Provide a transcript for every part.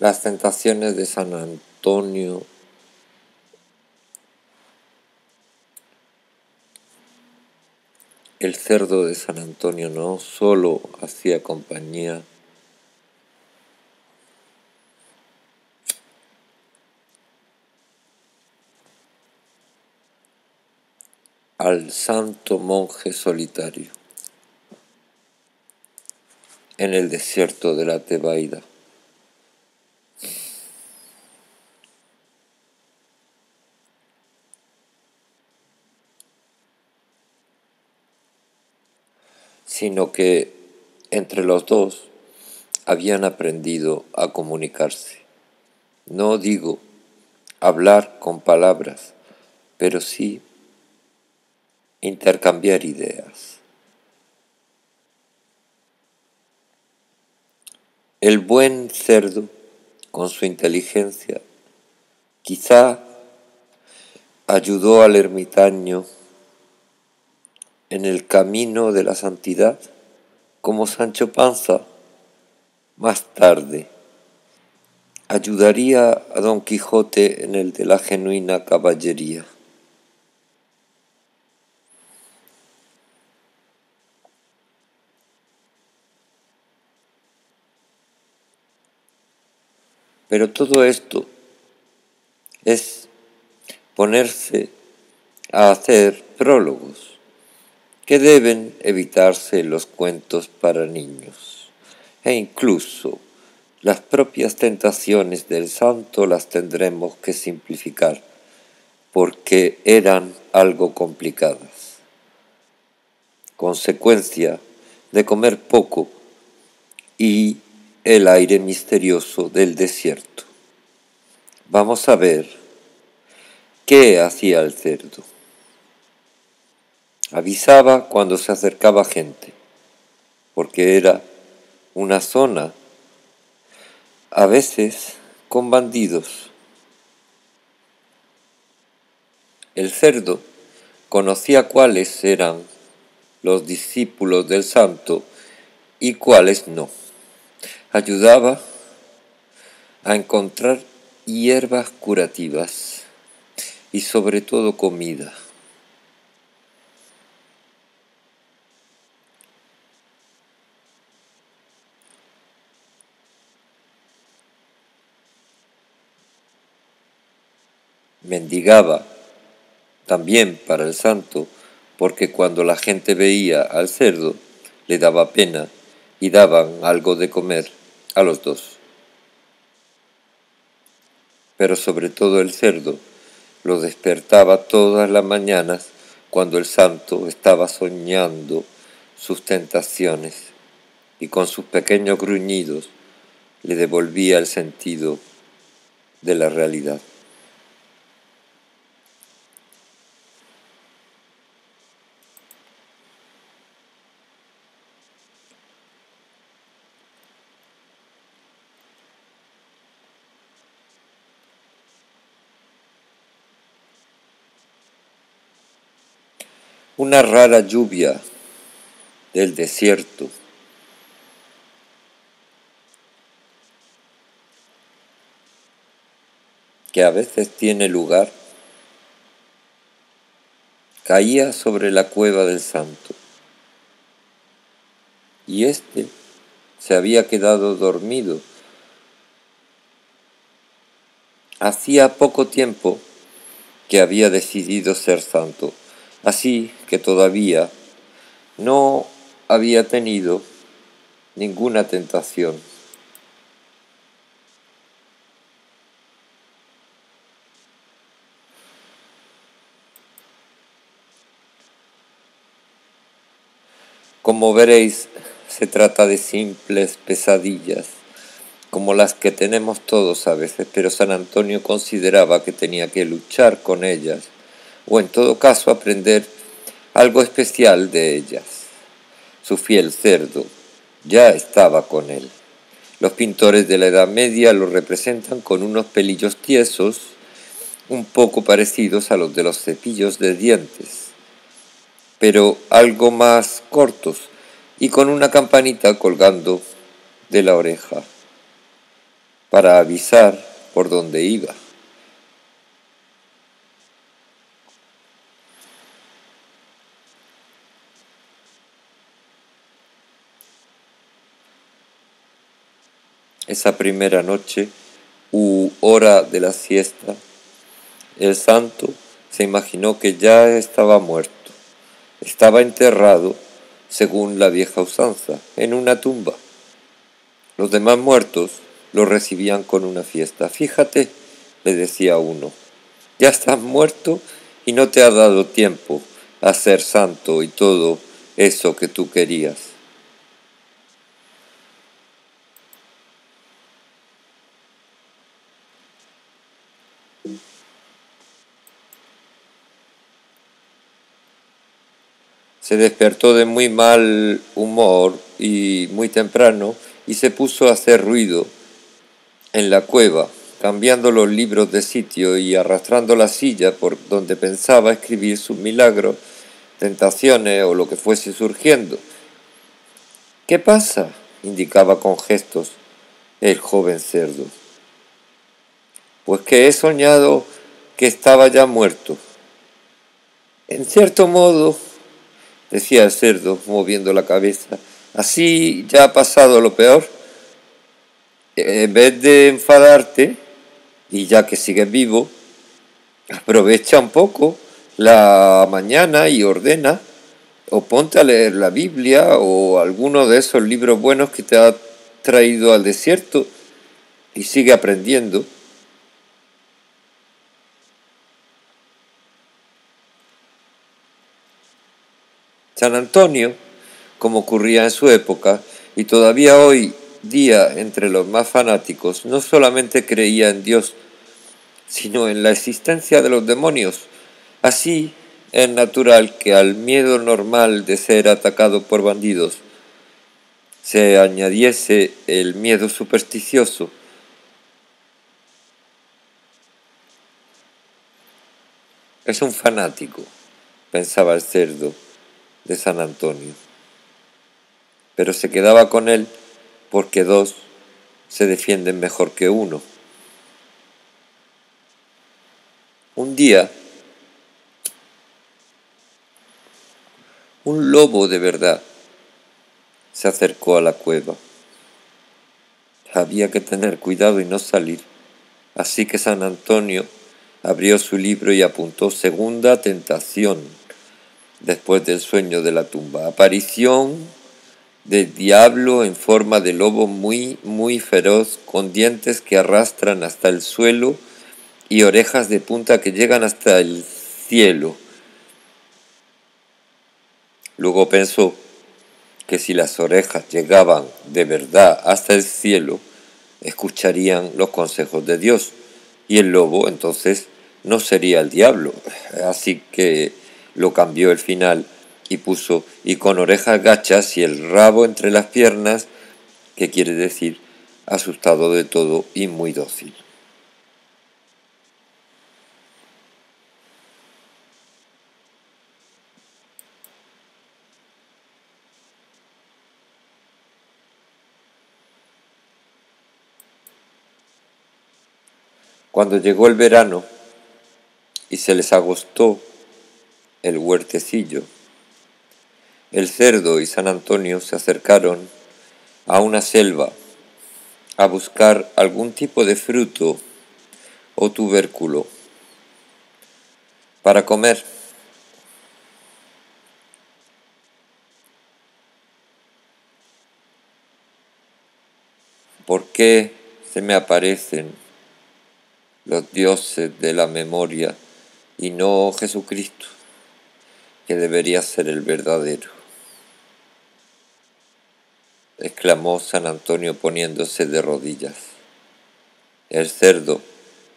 Las tentaciones de San Antonio. El cerdo de San Antonio no solo hacía compañía. Al santo monje solitario. En el desierto de la Tebaida. Sino que entre los dos habían aprendido a comunicarse. No digo hablar con palabras, pero sí intercambiar ideas. El buen cerdo, con su inteligencia, quizá ayudó al ermitaño en el camino de la santidad, como Sancho Panza, más tarde ayudaría a Don Quijote en el de la genuina caballería. Pero todo esto es ponerse a hacer prólogos que deben evitarse los cuentos para niños e incluso las propias tentaciones del santo las tendremos que simplificar porque eran algo complicadas. Consecuencia de comer poco y el aire misterioso del desierto. Vamos a ver qué hacía el cerdo. Avisaba cuando se acercaba gente, porque era una zona, a veces con bandidos. El cerdo conocía cuáles eran los discípulos del santo y cuáles no. Ayudaba a encontrar hierbas curativas y sobre todo comida. Mendigaba también para el santo, porque cuando la gente veía al cerdo, le daba pena y daban algo de comer a los dos. Pero sobre todo el cerdo lo despertaba todas las mañanas cuando el santo estaba soñando sus tentaciones y con sus pequeños gruñidos le devolvía el sentido de la realidad. Una rara lluvia del desierto. que a veces tiene lugar, caía sobre la cueva del santo. Y éste se había quedado dormido. Hacía poco tiempo que había decidido ser santo. Así que todavía no había tenido ninguna tentación. Como veréis, se trata de simples pesadillas, como las que tenemos todos a veces, pero San Antonio consideraba que tenía que luchar con ellas o en todo caso aprender algo especial de ellas. Su fiel cerdo ya estaba con él. Los pintores de la Edad Media lo representan con unos pelillos tiesos, un poco parecidos a los de los cepillos de dientes, pero algo más cortos y con una campanita colgando de la oreja. para avisar por dónde iba. Esa primera noche, u hora de la siesta, el santo se imaginó que ya estaba muerto. Estaba enterrado, según la vieja usanza, en una tumba. Los demás muertos lo recibían con una fiesta. Fíjate, le decía uno, ya estás muerto y no te ha dado tiempo a ser santo y todo eso que tú querías. Se despertó de muy mal humor y muy temprano y se puso a hacer ruido en la cueva, cambiando los libros de sitio y arrastrando la silla por donde pensaba escribir sus milagros, tentaciones o lo que fuese surgiendo. ¿Qué pasa? indicaba con gestos el joven cerdo. Pues que he soñado que estaba ya muerto. En cierto modo, decía el cerdo, moviendo la cabeza, así ya ha pasado lo peor. En vez de enfadarte, y ya que sigues vivo, aprovecha un poco la mañana y ordena, o ponte a leer la Biblia o alguno de esos libros buenos que te ha traído al desierto y sigue aprendiendo. San Antonio, como ocurría en su época, y todavía hoy día entre los más fanáticos, no solamente creía en Dios, sino en la existencia de los demonios. Así es natural que al miedo normal de ser atacado por bandidos se añadiese el miedo supersticioso. Es un fanático, pensaba el cerdo de San Antonio. Pero se quedaba con él porque dos se defienden mejor que uno. Un día, un lobo de verdad se acercó a la cueva. Había que tener cuidado y no salir. Así que San Antonio abrió su libro y apuntó segunda tentación después del sueño de la tumba. Aparición del diablo en forma de lobo muy, muy feroz, con dientes que arrastran hasta el suelo y orejas de punta que llegan hasta el cielo. Luego pensó que si las orejas llegaban de verdad hasta el cielo, escucharían los consejos de Dios y el lobo entonces no sería el diablo. Así que lo cambió el final y puso y con orejas gachas y el rabo entre las piernas, que quiere decir asustado de todo y muy dócil. Cuando llegó el verano y se les agostó el huertecillo, el cerdo y San Antonio se acercaron a una selva a buscar algún tipo de fruto o tubérculo para comer. ¿Por qué se me aparecen los dioses de la memoria y no Jesucristo, que debería ser el verdadero? exclamó San Antonio poniéndose de rodillas. El cerdo,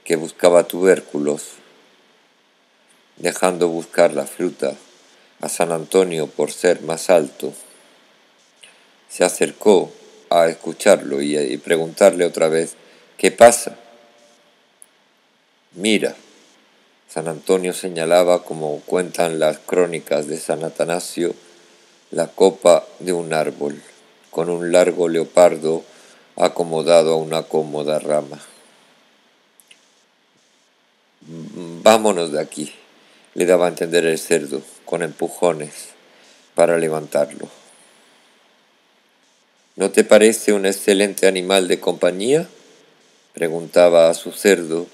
que buscaba tubérculos, dejando buscar la fruta a San Antonio por ser más alto, se acercó a escucharlo y, preguntarle otra vez, ¿qué pasa? Mira, San Antonio señalaba, como cuentan las crónicas de San Atanasio, la copa de un árbol con un largo leopardo acomodado a una cómoda rama. Vámonos de aquí, le daba a entender el cerdo, con empujones, para levantarlo. ¿No te parece un excelente animal de compañía? preguntaba a su cerdo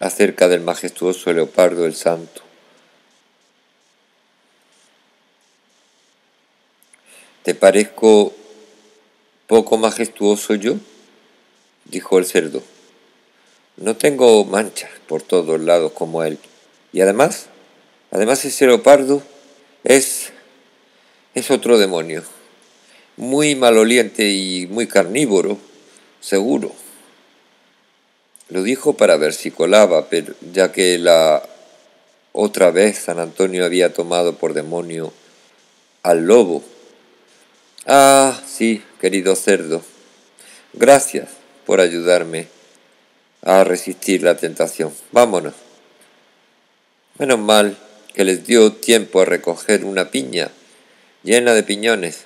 acerca del majestuoso leopardo el santo. ¿Te parezco poco majestuoso yo? dijo el cerdo. No tengo manchas por todos lados como él. Y además, además ese leopardo es es otro demonio. Muy maloliente y muy carnívoro, seguro. Lo dijo para ver si colaba, pero ya que la otra vez San Antonio había tomado por demonio al lobo. Ah, sí, querido cerdo. Gracias por ayudarme a resistir la tentación. Vámonos. Menos mal que les dio tiempo a recoger una piña llena de piñones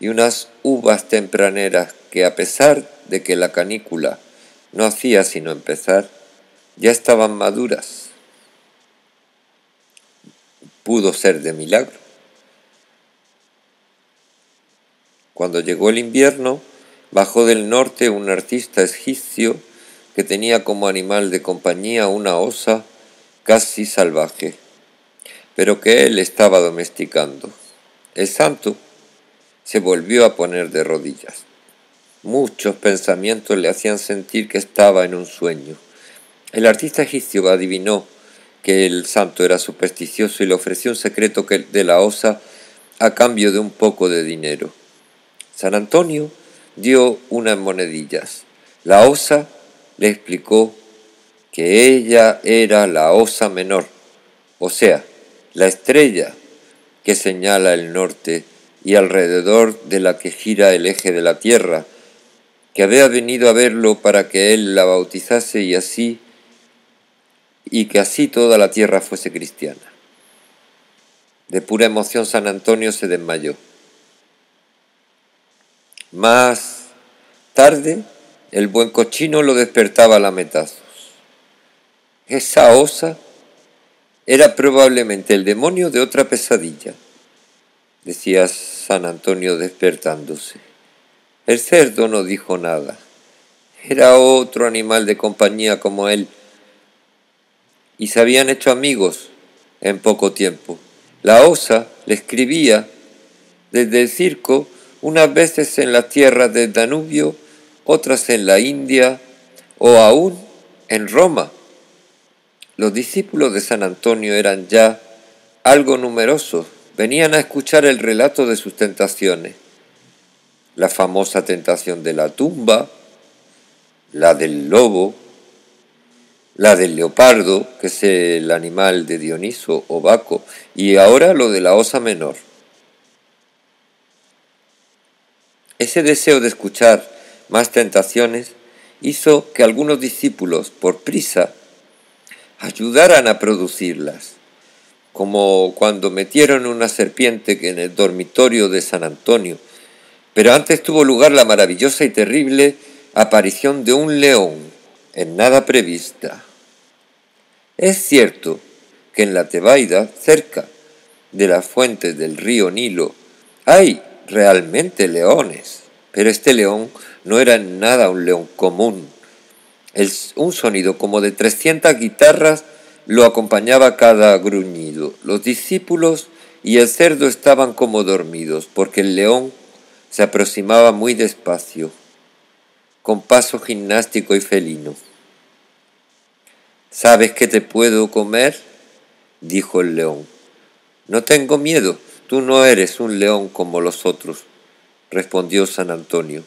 y unas uvas tempraneras que a pesar de que la canícula no hacía sino empezar, ya estaban maduras. Pudo ser de milagro. Cuando llegó el invierno, bajó del norte un artista egipcio que tenía como animal de compañía una osa casi salvaje, pero que él estaba domesticando. El santo se volvió a poner de rodillas. Muchos pensamientos le hacían sentir que estaba en un sueño. El artista egipcio adivinó que el santo era supersticioso y le ofreció un secreto de la osa a cambio de un poco de dinero. San Antonio dio unas monedillas. La osa le explicó que ella era la osa menor, o sea, la estrella que señala el norte y alrededor de la que gira el eje de la tierra, que había venido a verlo para que él la bautizase y así y que así toda la tierra fuese cristiana. De pura emoción San Antonio se desmayó. Más tarde, el buen cochino lo despertaba a lametazos. Esa osa era probablemente el demonio de otra pesadilla, decía San Antonio despertándose. El cerdo no dijo nada. Era otro animal de compañía como él. Y se habían hecho amigos en poco tiempo. La osa le escribía desde el circo unas veces en las tierras del Danubio, otras en la India o aún en Roma. Los discípulos de San Antonio eran ya algo numerosos, venían a escuchar el relato de sus tentaciones. La famosa tentación de la tumba, la del lobo, la del leopardo, que es el animal de Dioniso o Baco, y ahora lo de la osa menor. Ese deseo de escuchar más tentaciones hizo que algunos discípulos, por prisa, ayudaran a producirlas, como cuando metieron una serpiente en el dormitorio de San Antonio, pero antes tuvo lugar la maravillosa y terrible aparición de un león, en nada prevista. Es cierto que en la Tebaida, cerca de las fuentes del río Nilo, hay realmente leones, pero este león no era en nada un león común. un sonido como de 300 guitarras lo acompañaba cada gruñido. Los discípulos y el cerdo estaban como dormidos, porque el león se aproximaba muy despacio, con paso gimnástico y felino. ¿Sabes que te puedo comer? dijo el león. No tengo miedo, Tú no eres un león como los otros, respondió San Antonio.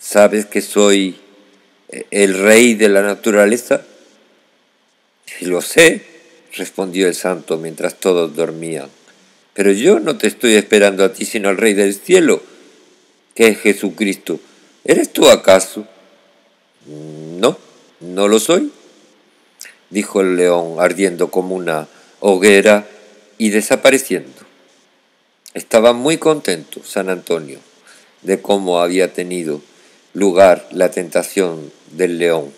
¿Sabes que soy eh, el rey de la naturaleza? Sí lo sé, respondió el santo mientras todos dormían. Pero yo no te estoy esperando a ti, sino al rey del cielo, que es Jesucristo. ¿Eres tú acaso? No, no lo soy, dijo el león, ardiendo como una hoguera y desapareciendo. Estaba muy contento San Antonio de cómo había tenido lugar la tentación del león,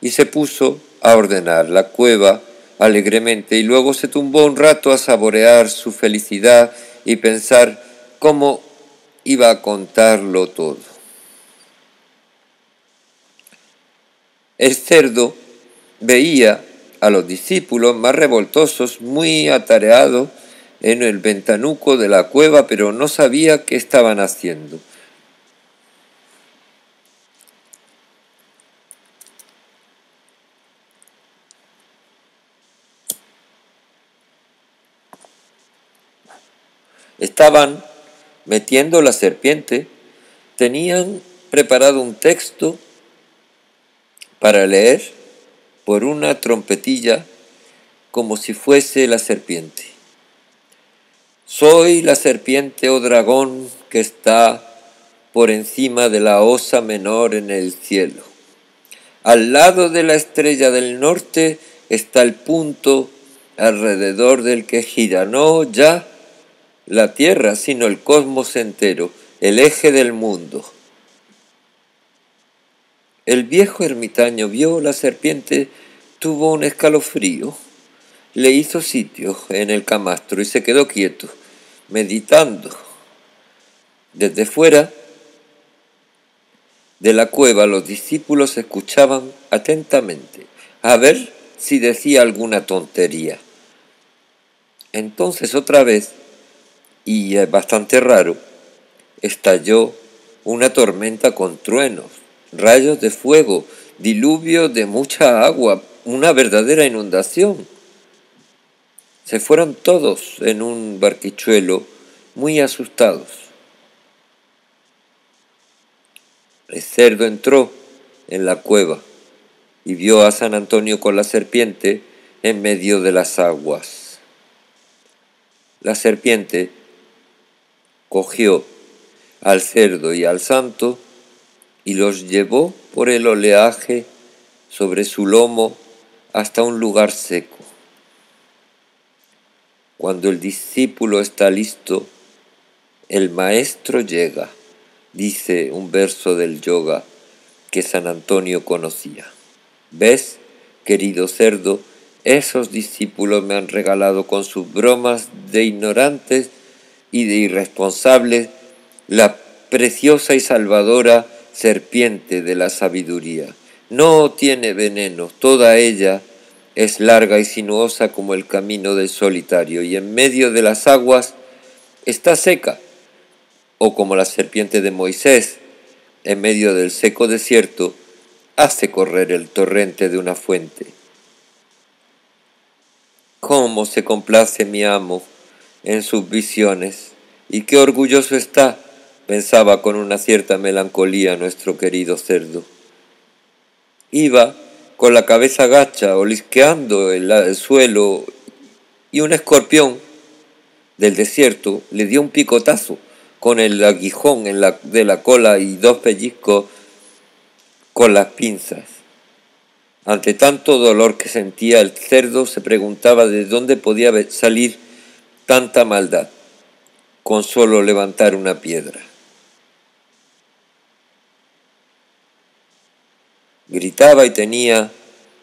y se puso a ordenar la cueva alegremente y luego se tumbó un rato a saborear su felicidad y pensar cómo iba a contarlo todo. El cerdo veía a los discípulos más revoltosos muy atareados en el ventanuco de la cueva, pero no sabía qué estaban haciendo. Estaban metiendo la serpiente, tenían preparado un texto para leer por una trompetilla como si fuese la serpiente. Soy la serpiente o dragón que está por encima de la osa menor en el cielo. Al lado de la estrella del norte está el punto alrededor del que gira, no ya la Tierra, sino el cosmos entero, el eje del mundo. El viejo ermitaño vio la serpiente, tuvo un escalofrío, le hizo sitio en el camastro y se quedó quieto, meditando. Desde fuera de la cueva los discípulos escuchaban atentamente, a ver si decía alguna tontería. Entonces otra vez y es bastante raro, estalló una tormenta con truenos, rayos de fuego, diluvio de mucha agua, una verdadera inundación. Se fueron todos en un barquichuelo muy asustados. El cerdo entró en la cueva y vio a San Antonio con la serpiente en medio de las aguas. La serpiente cogió al cerdo y al santo y los llevó por el oleaje sobre su lomo hasta un lugar seco. Cuando el discípulo está listo, el maestro llega, dice un verso del yoga que San Antonio conocía. ¿Ves, querido cerdo? Esos discípulos me han regalado con sus bromas de ignorantes y de irresponsables la preciosa y salvadora serpiente de la sabiduría. No tiene veneno, toda ella es larga y sinuosa como el camino del solitario, y en medio de las aguas está seca, o como la serpiente de Moisés, en medio del seco desierto, hace correr el torrente de una fuente. ¿Cómo se complace mi amo en sus visiones. Y qué orgulloso está, pensaba con una cierta melancolía nuestro querido cerdo. Iba con la cabeza gacha, olisqueando el, el suelo, y un escorpión del desierto le dio un picotazo con el aguijón en la, de la cola y dos pellizcos con las pinzas. Ante tanto dolor que sentía el cerdo, se preguntaba de dónde podía salir tanta maldad con solo levantar una piedra. Gritaba y tenía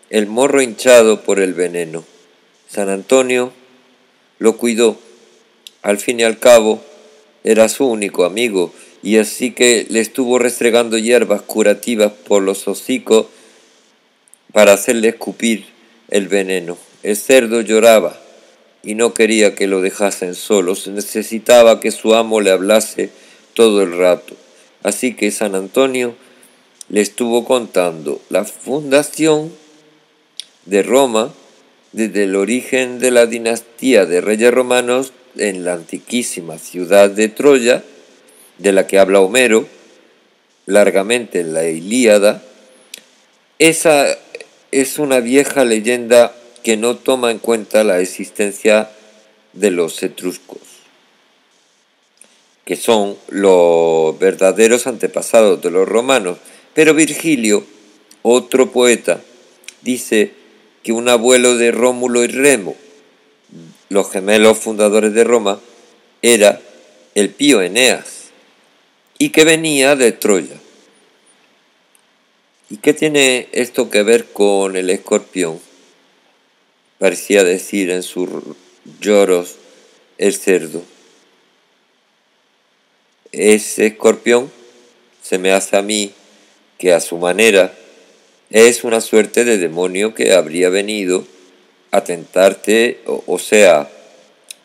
el morro hinchado por el veneno. San Antonio lo cuidó. Al fin y al cabo, era su único amigo, y así que le estuvo restregando hierbas curativas por los hocicos para hacerle escupir el veneno. El cerdo lloraba y no quería que lo dejasen solo, necesitaba que su amo le hablase todo el rato. Así que San Antonio le estuvo contando la fundación de Roma desde el origen de la dinastía de reyes romanos en la antiquísima ciudad de Troya, de la que habla Homero largamente en la Ilíada. Esa es una vieja leyenda que no toma en cuenta la existencia de los etruscos, que son los verdaderos antepasados de los romanos. Pero Virgilio, otro poeta, dice que un abuelo de Rómulo y Remo, los gemelos fundadores de Roma, era el pío Eneas y que venía de Troya. ¿Y qué tiene esto que ver con el escorpión? Parecía decir en sus lloros el cerdo. Ese escorpión se me hace a mí que a su manera es una suerte de demonio que habría venido a tentarte, o, sea,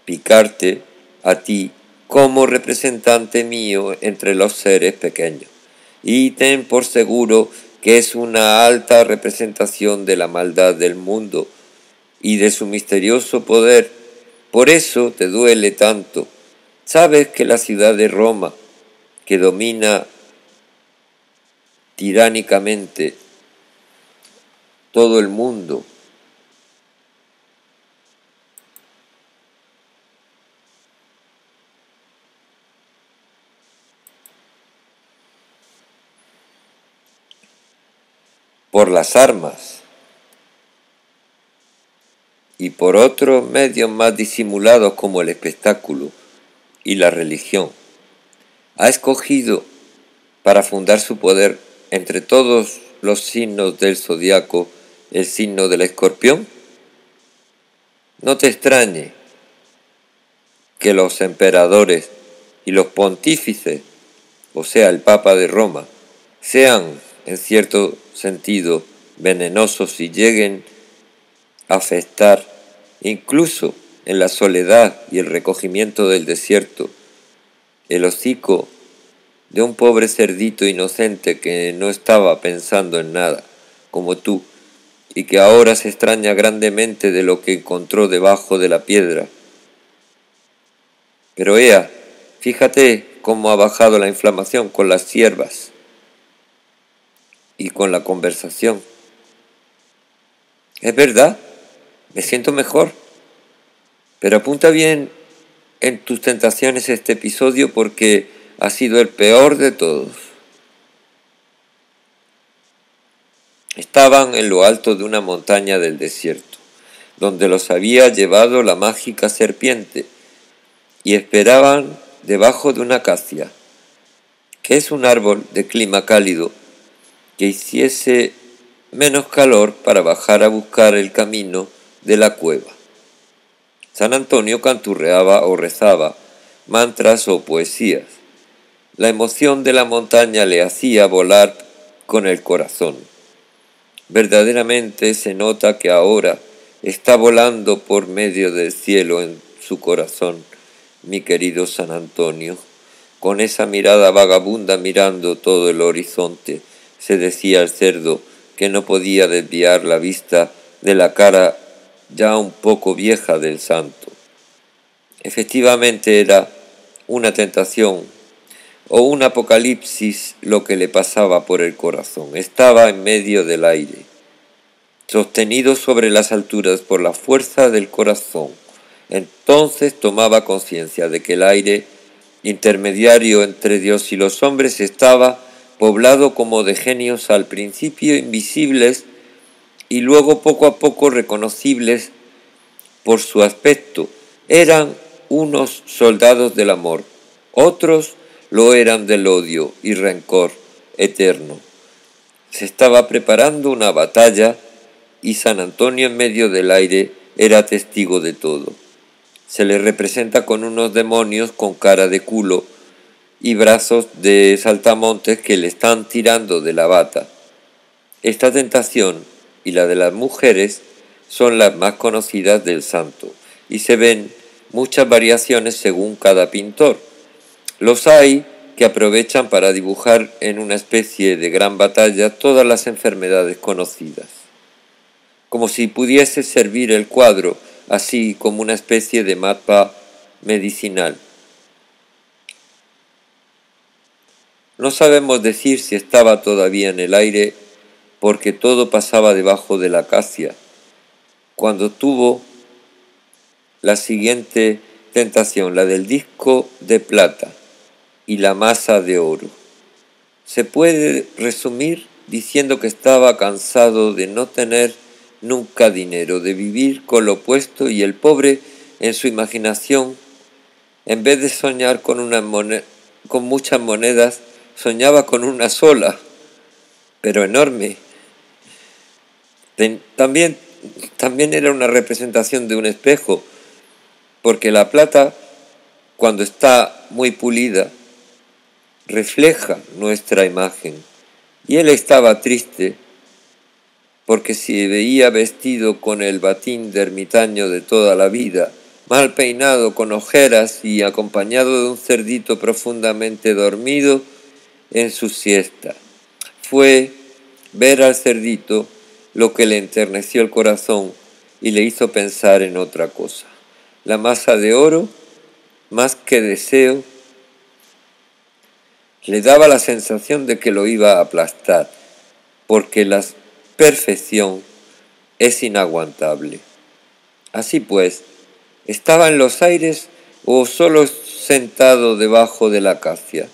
picarte a ti como representante mío entre los seres pequeños. Y ten por seguro que es una alta representación de la maldad del mundo y de su misterioso poder. Por eso te duele tanto. Sabes que la ciudad de Roma, que domina tiránicamente todo el mundo, por las armas y por otros medios más disimulados como el espectáculo y la religión, ha escogido para fundar su poder entre todos los signos del zodiaco el signo del escorpión? No te extrañe que los emperadores y los pontífices, o sea, el Papa de Roma, sean en cierto sentido venenosos y lleguen afectar incluso en la soledad y el recogimiento del desierto el hocico de un pobre cerdito inocente que no estaba pensando en nada, como tú, y que ahora se extraña grandemente de lo que encontró debajo de la piedra. Pero ea, fíjate cómo ha bajado la inflamación con las siervas y con la conversación. Es verdad, me siento mejor, pero apunta bien en tus tentaciones este episodio porque ha sido el peor de todos. Estaban en lo alto de una montaña del desierto, donde los había llevado la mágica serpiente, y esperaban debajo de una acacia, que es un árbol de clima cálido que hiciese menos calor para bajar a buscar el camino de la cueva. San Antonio canturreaba o rezaba mantras o poesías. La emoción de la montaña le hacía volar con el corazón. Verdaderamente se nota que ahora está volando por medio del cielo en su corazón, mi querido San Antonio, con esa mirada vagabunda mirando todo el horizonte se decía el cerdo que no podía desviar la vista de la cara ya un poco vieja del santo. Efectivamente era una tentación o un apocalipsis lo que le pasaba por el corazón. Estaba en medio del aire, sostenido sobre las alturas por la fuerza del corazón. Entonces tomaba conciencia de que el aire intermediario entre Dios y los hombres estaba poblado como de genios al principio invisibles y luego poco a poco reconocibles por su aspecto. Eran unos soldados del amor, otros lo eran del odio y rencor eterno. Se estaba preparando una batalla y San Antonio en medio del aire era testigo de todo. Se le representa con unos demonios con cara de culo, y brazos de saltamontes que le están tirando de la bata. Esta tentación y la de las mujeres son las más conocidas del santo y se ven muchas variaciones según cada pintor. Los hay que aprovechan para dibujar en una especie de gran batalla todas las enfermedades conocidas, como si pudiese servir el cuadro así como una especie de mapa medicinal. No sabemos decir si estaba todavía en el aire porque todo pasaba debajo de la acacia. Cuando tuvo la siguiente tentación, la del disco de plata y la masa de oro. Se puede resumir diciendo que estaba cansado de no tener nunca dinero, de vivir con lo opuesto y el pobre en su imaginación, en vez de soñar con, una con muchas monedas, soñaba con una sola, pero enorme. También, también era una representación de un espejo, porque la plata, cuando está muy pulida, refleja nuestra imagen. Y él estaba triste porque si veía vestido con el batín de ermitaño de toda la vida, mal peinado con ojeras y acompañado de un cerdito profundamente dormido en su siesta. Fue ver al cerdito lo que le enterneció el corazón y le hizo pensar en otra cosa. La masa de oro, más que deseo, le daba la sensación de que lo iba a aplastar, porque la perfección es inaguantable. Así pues, ¿estaba en los aires o solo sentado debajo de la acacia?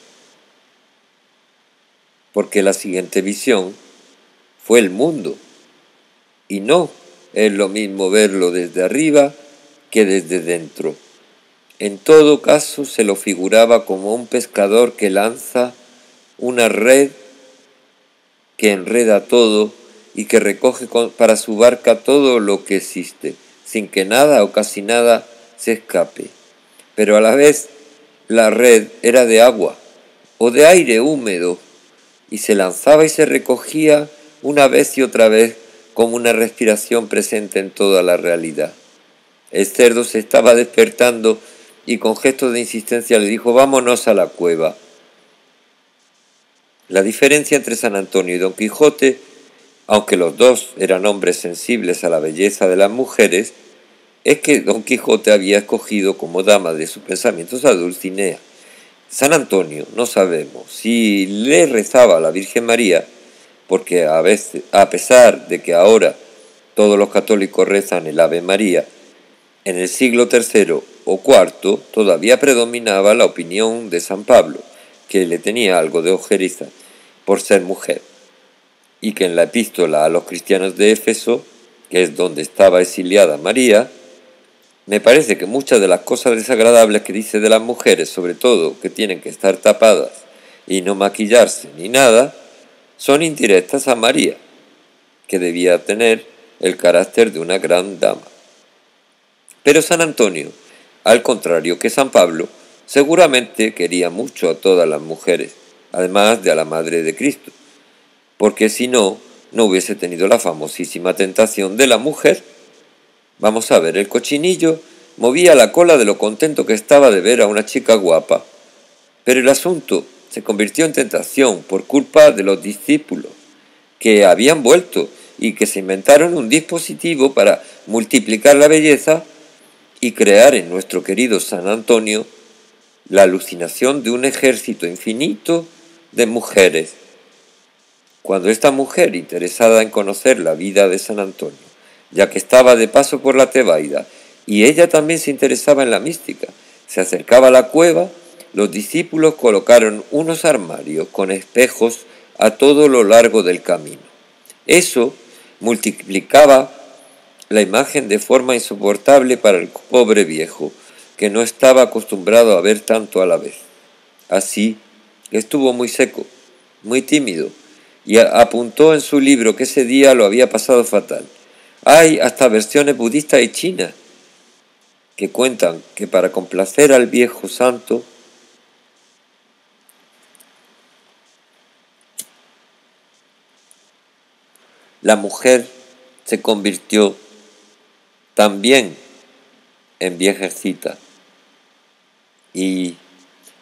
Porque la siguiente visión fue el mundo, y no es lo mismo verlo desde arriba que desde dentro. En todo caso se lo figuraba como un pescador que lanza una red que enreda todo y que recoge para su barca todo lo que existe, sin que nada o casi nada se escape. Pero a la vez la red era de agua o de aire húmedo y se lanzaba y se recogía una vez y otra vez como una respiración presente en toda la realidad. El cerdo se estaba despertando y con gesto de insistencia le dijo, vámonos a la cueva. La diferencia entre San Antonio y Don Quijote, aunque los dos eran hombres sensibles a la belleza de las mujeres, es que Don Quijote había escogido como dama de sus pensamientos a Dulcinea. San Antonio, no sabemos si le rezaba a la Virgen María, porque a, pesar de que ahora todos los católicos rezan el Ave María, en el siglo III o IV todavía predominaba la opinión de San Pablo, que le tenía algo de ojeriza por ser mujer, y que en la epístola a los cristianos de Éfeso, que es donde estaba exiliada María, me parece que muchas de las cosas desagradables que dice de las mujeres, sobre todo que tienen que estar tapadas y no maquillarse ni nada, son indirectas a María, que debía tener el carácter de una gran dama. Pero San Antonio, al contrario que San Pablo, seguramente quería mucho a todas las mujeres, además de a la Madre de Cristo, porque si no, no hubiese tenido la famosísima tentación de la mujer. Vamos a ver, el cochinillo movía la cola de lo contento que estaba de ver a una chica guapa, pero el asunto se convirtió en tentación por culpa de los discípulos, que habían vuelto y que se inventaron un dispositivo para multiplicar la belleza y crear en nuestro querido San Antonio la alucinación de un ejército infinito de mujeres. Cuando esta mujer, interesada en conocer la vida de San Antonio, ya que estaba de paso por la Tebaida, y ella también se interesaba en la mística, se acercaba a la cueva, los discípulos colocaron unos armarios con espejos a todo lo largo del camino. Eso multiplicaba la imagen de forma insoportable para el pobre viejo, que no estaba acostumbrado a ver tanto a la vez. Así, estuvo muy seco, muy tímido, y apuntó en su libro que ese día lo había pasado fatal. Hay hasta versiones budistas y chinas que cuentan que para complacer al viejo santo, la mujer se convirtió también en viejecita y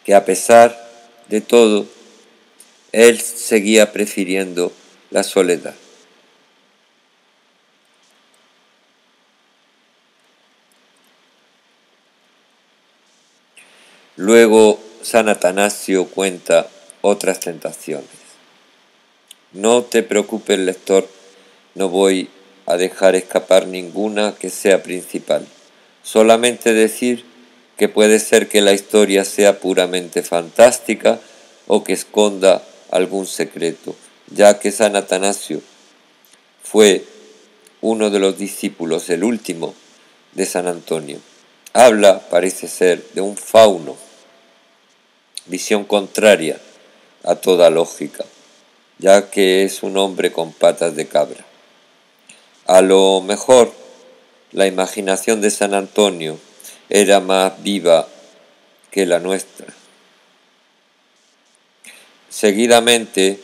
que a pesar de todo, él seguía prefiriendo la soledad. Luego San Atanasio cuenta otras tentaciones. No te preocupes, lector, no voy a dejar escapar ninguna que sea principal. Solamente decir que puede ser que la historia sea puramente fantástica o que esconda algún secreto, ya que San Atanasio fue uno de los discípulos, el último de San Antonio. Habla, parece ser, de un fauno, visión contraria a toda lógica. ya que es un hombre con patas de cabra. A lo mejor la imaginación de San Antonio era más viva que la nuestra. Seguidamente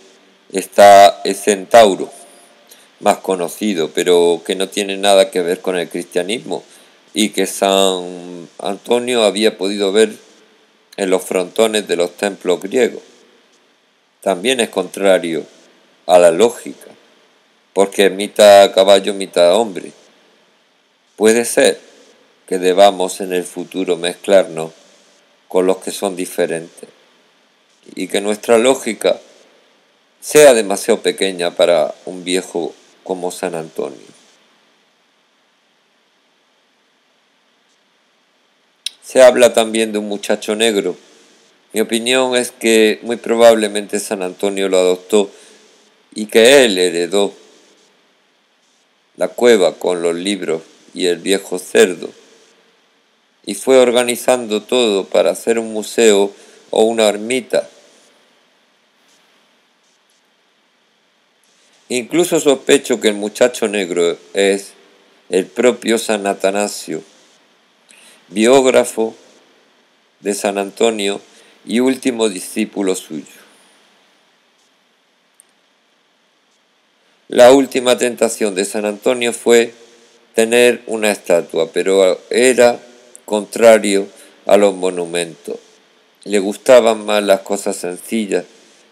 está el centauro, más conocido, pero que no tiene nada que ver con el cristianismo y que San Antonio había podido ver en los frontones de los templos griegos. También es contrario a la lógica, porque es mitad caballo, mitad hombre. Puede ser que debamos en el futuro mezclarnos con los que son diferentes y que nuestra lógica sea demasiado pequeña para un viejo como San Antonio. Se habla también de un muchacho negro. Mi opinión es que muy probablemente San Antonio lo adoptó y que él heredó la cueva con los libros y el viejo cerdo y fue organizando todo para hacer un museo o una ermita Incluso sospecho que el muchacho negro es el propio San Atanasio, biógrafo de San Antonio y último discípulo suyo. La última tentación de San Antonio fue tener una estatua, pero era contrario a los monumentos. Le gustaban más las cosas sencillas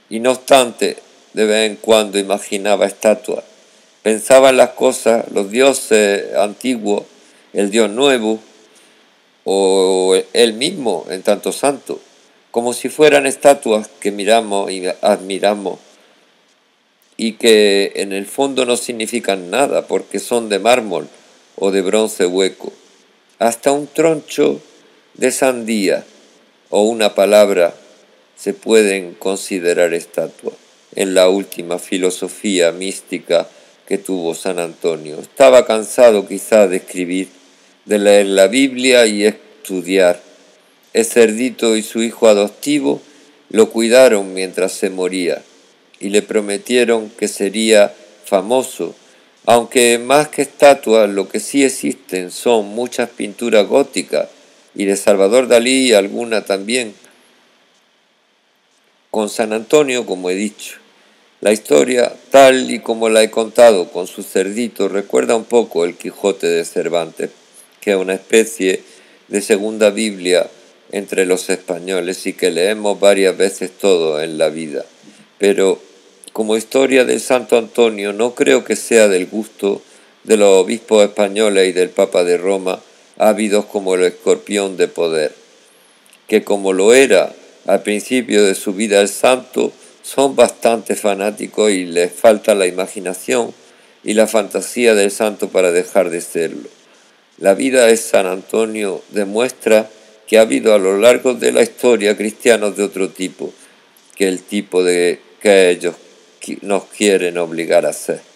y no obstante de vez en cuando imaginaba estatuas. Pensaba en las cosas, los dioses antiguos, el dios nuevo o él mismo en tanto santo, como si fueran estatuas que miramos y admiramos y que en el fondo no significan nada porque son de mármol o de bronce hueco. Hasta un troncho de sandía o una palabra se pueden considerar estatuas en la última filosofía mística que tuvo San Antonio. Estaba cansado quizá de escribir, de leer la Biblia y estudiar. El cerdito y su hijo adoptivo lo cuidaron mientras se moría y le prometieron que sería famoso, aunque más que estatuas lo que sí existen son muchas pinturas góticas y de Salvador Dalí alguna también. Con San Antonio, como he dicho, la historia, tal y como la he contado con su cerdito, recuerda un poco el Quijote de Cervantes, que es una especie de segunda Biblia entre los españoles y que leemos varias veces todo en la vida. Pero como historia del Santo Antonio no creo que sea del gusto de los obispos españoles y del Papa de Roma, ávidos como el escorpión de poder, que como lo era al principio de su vida el santo, son bastante fanáticos y les falta la imaginación y la fantasía del santo para dejar de serlo. La vida de San Antonio demuestra que ha habido a lo largo de la historia cristianos de otro tipo que el tipo de que ellos nos quieren obligar a ser.